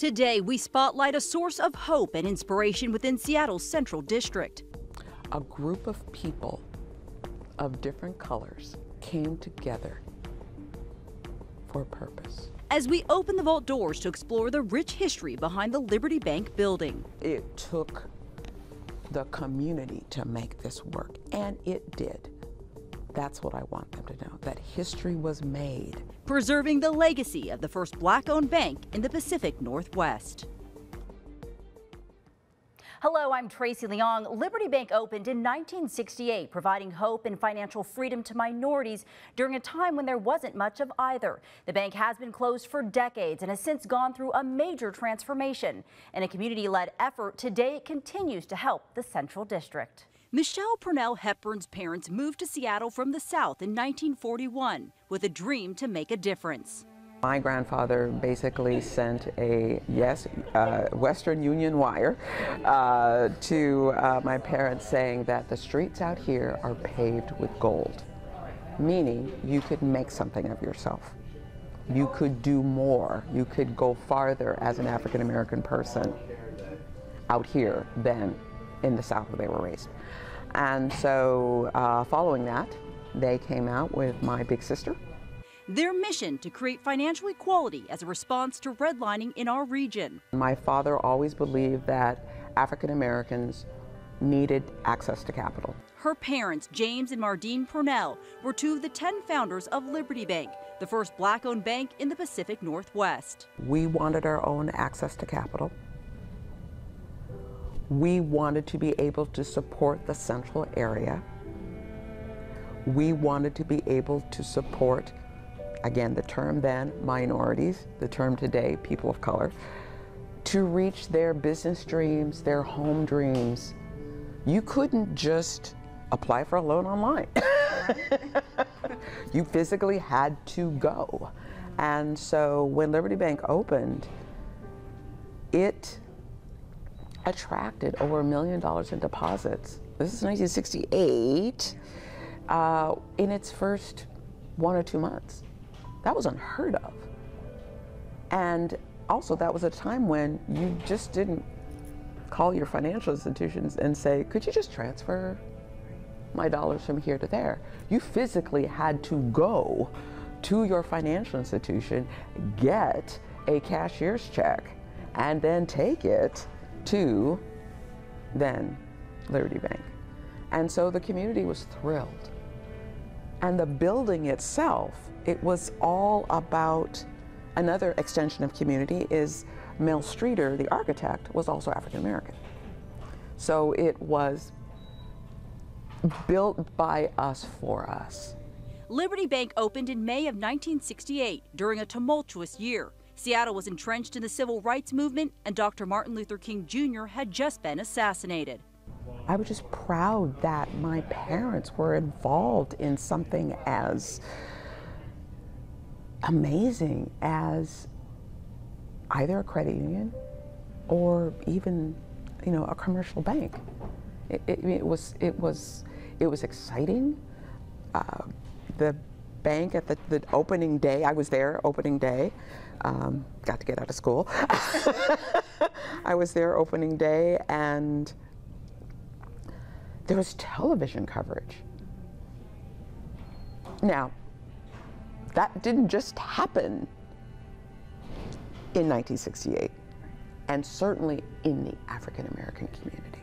Today, we spotlight a source of hope and inspiration within Seattle's Central District. A group of people of different colors came together for a purpose. As we open the vault doors to explore the rich history behind the Liberty Bank building. It took the community to make this work, and it did. That's what I want them to know that history was made. Preserving the legacy of the first black owned bank in the Pacific Northwest. Hello, I'm Tracy Leong. Liberty Bank opened in 1968, providing hope and financial freedom to minorities during a time when there wasn't much of either. The bank has been closed for decades and has since gone through a major transformation. In a community led effort, today it continues to help the Central District. Michelle Purnell Hepburn's parents moved to Seattle from the South in 1941 with a dream to make a difference. My grandfather basically sent a, yes, uh, Western Union wire uh, to uh, my parents saying that the streets out here are paved with gold, meaning you could make something of yourself. You could do more. You could go farther as an African American person out here than in the South where they were raised. And so uh, following that, they came out with my big sister. Their mission to create financial equality as a response to redlining in our region. My father always believed that African Americans needed access to capital. Her parents, James and Mardine Purnell, were two of the 10 founders of Liberty Bank, the first black owned bank in the Pacific Northwest. We wanted our own access to capital we wanted to be able to support the central area. We wanted to be able to support, again, the term then, minorities, the term today, people of color, to reach their business dreams, their home dreams. You couldn't just apply for a loan online. you physically had to go. And so when Liberty Bank opened, it attracted over a million dollars in deposits. This is 1968 uh, in its first one or two months. That was unheard of. And also, that was a time when you just didn't call your financial institutions and say, could you just transfer my dollars from here to there? You physically had to go to your financial institution, get a cashier's check, and then take it to then Liberty Bank. And so the community was thrilled. And the building itself, it was all about another extension of community is Mel Streeter, the architect, was also African American. So it was built by us for us. Liberty Bank opened in May of 1968 during a tumultuous year. Seattle was entrenched in the civil rights movement, and Dr. Martin Luther King Jr. had just been assassinated. I was just proud that my parents were involved in something as amazing as either a credit union or even, you know, a commercial bank. It, it, it was it was it was exciting. Uh, the bank at the, the opening day, I was there opening day um, got to get out of school. I was there opening day and there was television coverage. Now, that didn't just happen in 1968, and certainly in the African American community.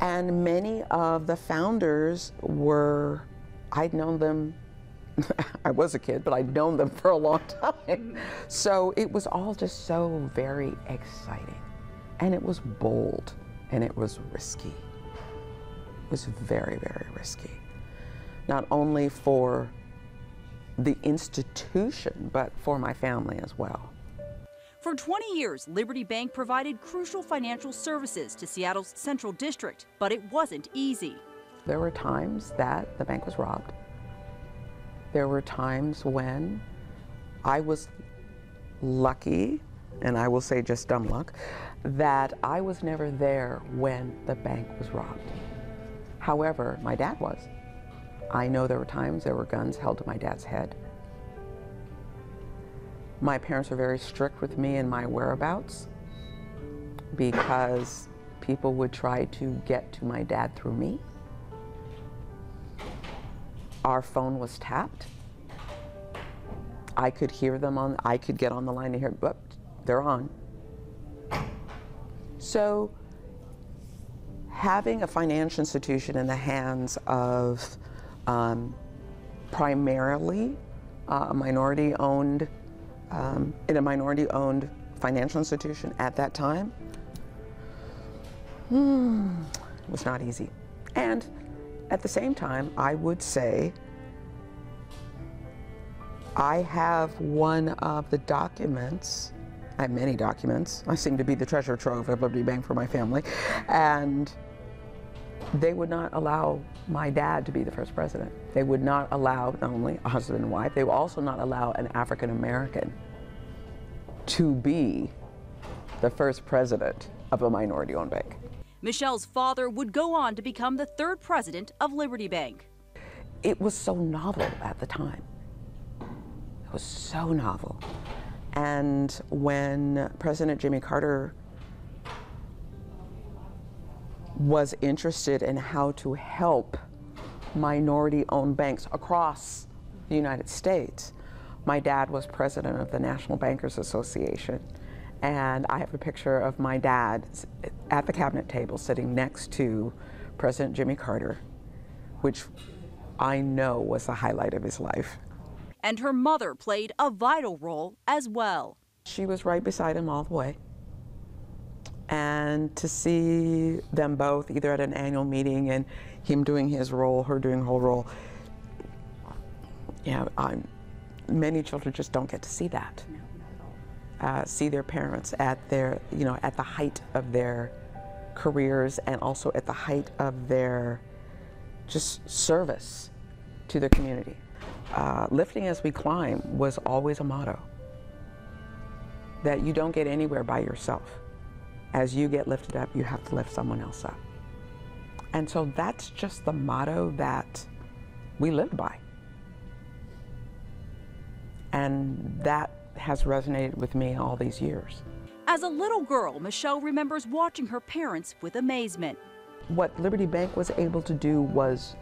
And many of the founders were, I'd known them I was a kid, but I'd known them for a long time. So it was all just so very exciting. And it was bold and it was risky. It was very, very risky. Not only for the institution, but for my family as well. For 20 years, Liberty Bank provided crucial financial services to Seattle's Central District, but it wasn't easy. There were times that the bank was robbed. There were times when I was lucky, and I will say just dumb luck, that I was never there when the bank was robbed. However, my dad was. I know there were times there were guns held to my dad's head. My parents were very strict with me and my whereabouts because people would try to get to my dad through me. Our phone was tapped. I could hear them on, I could get on the line and hear, but they're on. So having a financial institution in the hands of um, primarily uh, a minority owned, um, in a minority owned financial institution at that time hmm, was not easy. And at the same time, I would say I have one of the documents I have many documents. I seem to be the treasure trove of Liberty Bank for my family. And they would not allow my dad to be the first president. They would not allow not only a husband and wife, they would also not allow an African American to be the first president of a minority owned bank. Michelle's father would go on to become the third president of Liberty Bank. It was so novel at the time. It was so novel. And when President Jimmy Carter was interested in how to help minority owned banks across the United States. My dad was president of the National Bankers Association, and I have a picture of my dad at the cabinet table sitting next to President Jimmy Carter, which I know was the highlight of his life. And her mother played a vital role as well. She was right beside him all the way and to see them both either at an annual meeting and him doing his role, her doing her role. Yeah, I'm, many children just don't get to see that. Uh, see their parents at their, you know, at the height of their careers and also at the height of their just service to their community. Uh, lifting as we climb was always a motto that you don't get anywhere by yourself as you get lifted up, you have to lift someone else up. And so that's just the motto that we live by. And that has resonated with me all these years. As a little girl, Michelle remembers watching her parents with amazement. What Liberty Bank was able to do was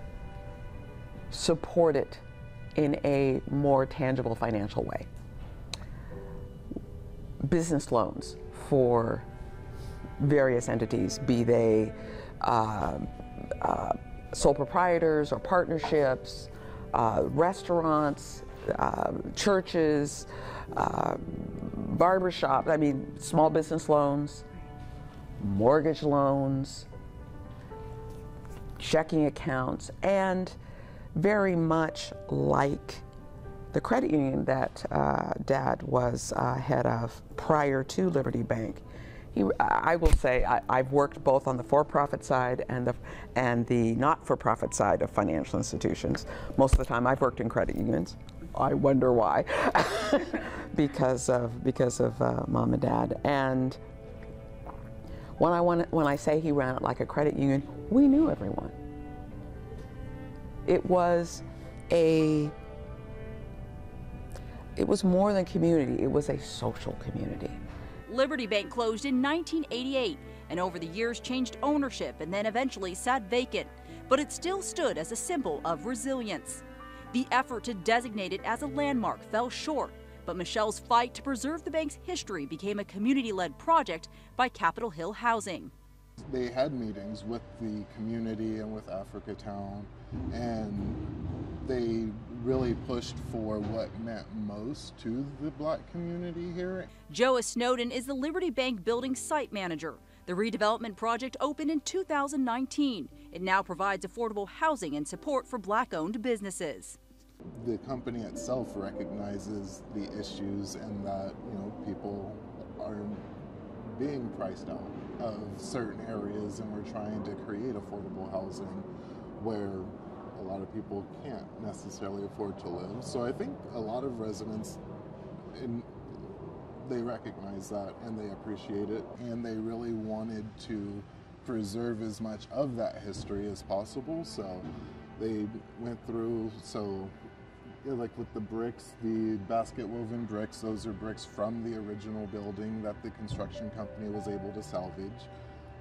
support it in a more tangible financial way. Business loans for various entities, be they uh, uh, sole proprietors or partnerships, uh, restaurants, uh, churches, uh, barbershops, I mean, small business loans, mortgage loans, checking accounts, and very much like the credit union that uh, Dad was uh, head of prior to Liberty Bank he, I will say I, have worked both on the for-profit side and the and the not-for-profit side of financial institutions. Most of the time, I've worked in credit unions. I wonder why, because of because of uh, mom and dad. And when I want, when I say he ran it like a credit union, we knew everyone. It was a it was more than community. It was a social community. Liberty Bank closed in 1988 and over the years changed ownership and then eventually sat vacant, but it still stood as a symbol of resilience. The effort to designate it as a landmark fell short, but Michelle's fight to preserve the bank's history became a community-led project by Capitol Hill Housing. They had meetings with the community and with Africatown, and they really pushed for what meant most to the black community here. Joa Snowden is the Liberty Bank building site manager. The redevelopment project opened in 2019. It now provides affordable housing and support for black owned businesses. The company itself recognizes the issues and that, you know, people are being priced out of certain areas and we're trying to create affordable housing where a lot of people can't necessarily afford to live. So I think a lot of residents in, they recognize that and they appreciate it and they really wanted to preserve as much of that history as possible. So they went through so like with the bricks, the basket woven bricks, those are bricks from the original building that the construction company was able to salvage.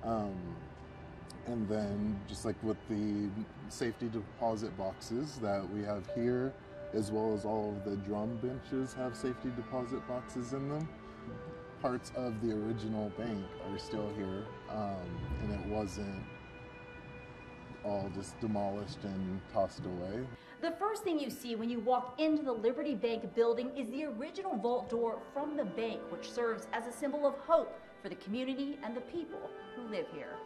Um, and then just like with the safety deposit boxes that we have here, as well as all of the drum benches have safety deposit boxes in them. Parts of the original bank are still here, um, and it wasn't all just demolished and tossed away. The first thing you see when you walk into the Liberty Bank building is the original vault door from the bank, which serves as a symbol of hope for the community and the people who live here.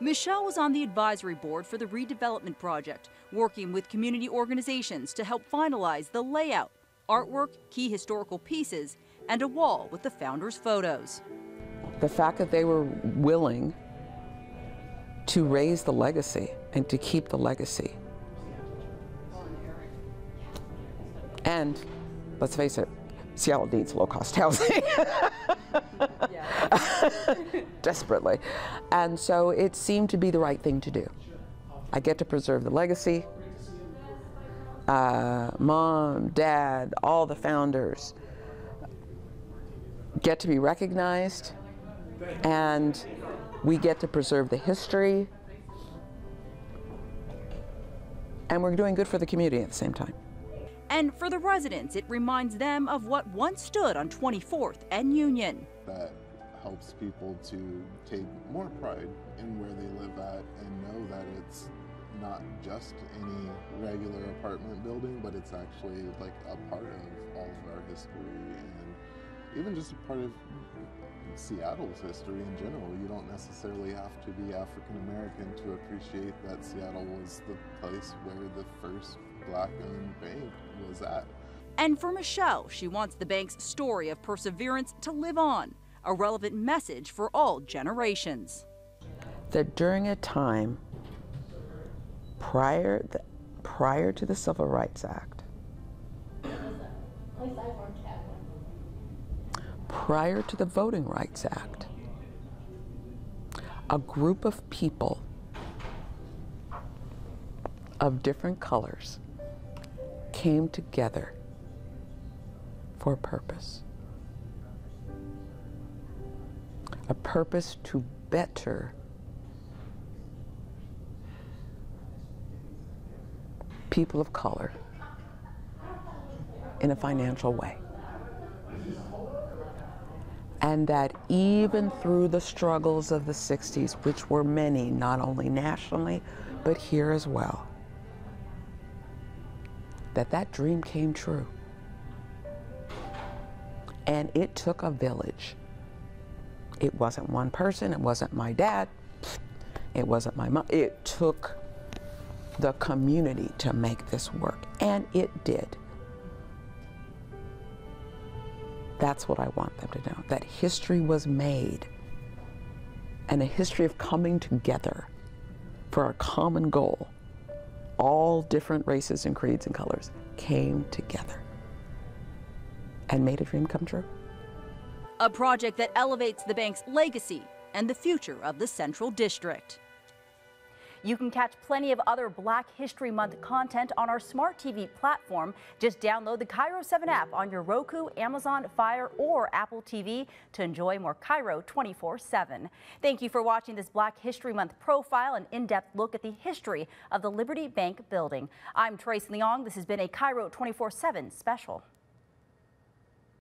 Michelle was on the advisory board for the redevelopment project, working with community organizations to help finalize the layout, artwork, key historical pieces, and a wall with the founders' photos. The fact that they were willing to raise the legacy and to keep the legacy. And let's face it, Seattle needs low cost housing. Desperately. And so it seemed to be the right thing to do. I get to preserve the legacy. Uh, mom, dad, all the founders get to be recognized and we get to preserve the history and we're doing good for the community at the same time. And for the residents, it reminds them of what once stood on 24th and Union. That helps people to take more pride in where they live at and know that it's not just any regular apartment building, but it's actually like a part of all of our history and even just a part of Seattle's history in general. You don't necessarily have to be African American to appreciate that Seattle was the place where the first black owned bank was at. And for Michelle, she wants the bank's story of perseverance to live on, a relevant message for all generations. That during a time prior, the, prior to the Civil Rights Act, prior to the Voting Rights Act, a group of people of different colors came together for a purpose. A purpose to better people of color in a financial way. And that even through the struggles of the 60s, which were many, not only nationally, but here as well, that that dream came true. And it took a village. It wasn't one person, it wasn't my dad, it wasn't my mom. It took the community to make this work, and it did. That's what I want them to know that history was made and a history of coming together for a common goal. All different races and creeds and colors came together and made a dream come true. A project that elevates the bank's legacy and the future of the Central District. You can catch plenty of other Black History Month content on our smart TV platform. Just download the KIRO 7 app on your Roku, Amazon Fire, or Apple TV to enjoy more KIRO 24 7. Thank you for watching this Black History Month profile, an in depth look at the history of the Liberty Bank building. I'm Trace Leong. This has been a KIRO 24 7 special.